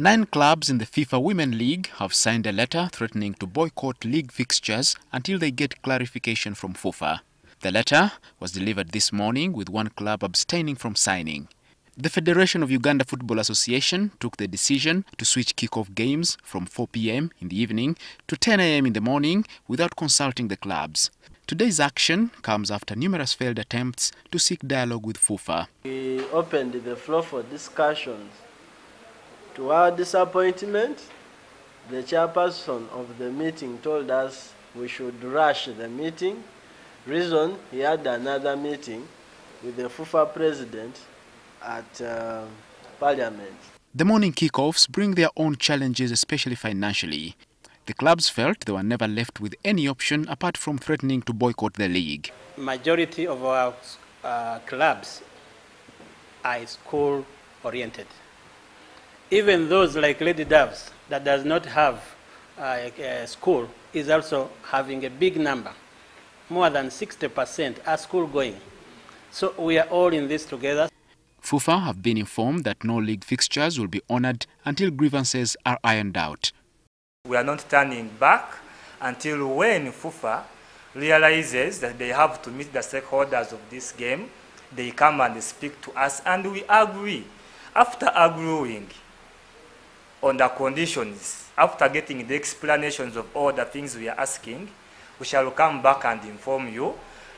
Nine clubs in the FUFA Women League have signed a letter threatening to boycott league fixtures until they get clarification from FUFA. The letter was delivered this morning with one club abstaining from signing. The Federation of Uganda Football Association took the decision to switch kick-off games from 4 p.m. in the evening to 10 a.m. in the morning without consulting the clubs. Today's action comes after numerous failed attempts to seek dialogue with FUFA. We opened the floor for discussions. To our disappointment, the chairperson of the meeting told us we should rush the meeting. Reason, he had another meeting with the FUFA president at uh, parliament. The morning kickoffs bring their own challenges, especially financially. The clubs felt they were never left with any option apart from threatening to boycott the league. Majority of our uh, clubs are school oriented. Even those like Lady Doves that does not have uh, a school is also having a big number. More than 60% are school going. So we are all in this together. FUFA have been informed that no league fixtures will be honoured until grievances are ironed out. We are not turning back until when FUFA realizes that they have to meet the stakeholders of this game, they come and speak to us and we agree. After agreeing on the conditions, after getting the explanations of all the things we are asking, we shall come back and inform you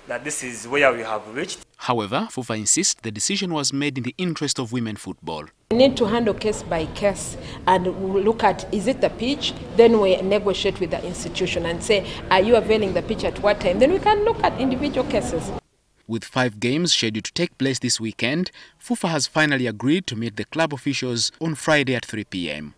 that this is where we have reached. However, FUFA insists the decision was made in the interest of women football. We need to handle case by case and look at is it the pitch? Then we negotiate with the institution and say, are you availing the pitch at what time? Then we can look at individual cases. With five games scheduled to take place this weekend, FUFA has finally agreed to meet the club officials on Friday at 3 p.m.